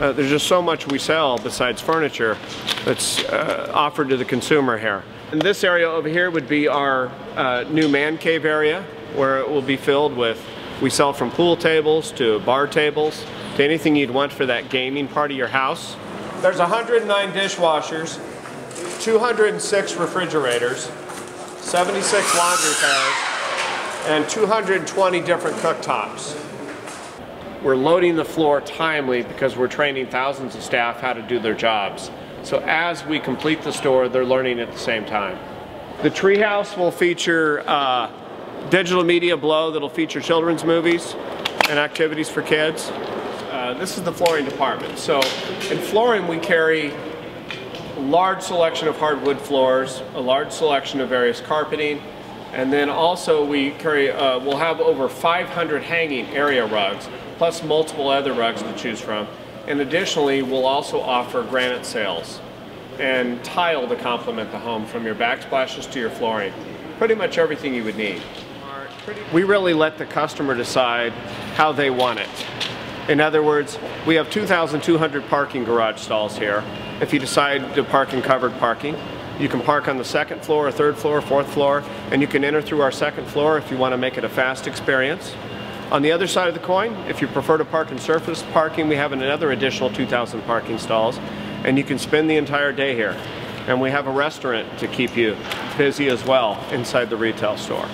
Uh, there's just so much we sell besides furniture that's uh, offered to the consumer here. And this area over here would be our uh, new man cave area where it will be filled with, we sell from pool tables to bar tables to anything you'd want for that gaming part of your house. There's 109 dishwashers, 206 refrigerators, 76 laundry pairs, and 220 different cooktops. We're loading the floor timely because we're training thousands of staff how to do their jobs. So as we complete the store, they're learning at the same time. The treehouse will feature uh, digital media blow that'll feature children's movies and activities for kids. Uh, this is the flooring department. So in flooring we carry a large selection of hardwood floors, a large selection of various carpeting, and then also we carry, uh, we'll have over 500 hanging area rugs plus multiple other rugs to choose from. And additionally, we'll also offer granite sails and tile to complement the home from your backsplashes to your flooring. Pretty much everything you would need. We really let the customer decide how they want it. In other words, we have 2,200 parking garage stalls here. If you decide to park in covered parking, you can park on the second floor, third floor, fourth floor, and you can enter through our second floor if you want to make it a fast experience. On the other side of the coin, if you prefer to park in surface parking, we have another additional 2,000 parking stalls, and you can spend the entire day here. And we have a restaurant to keep you busy as well inside the retail store.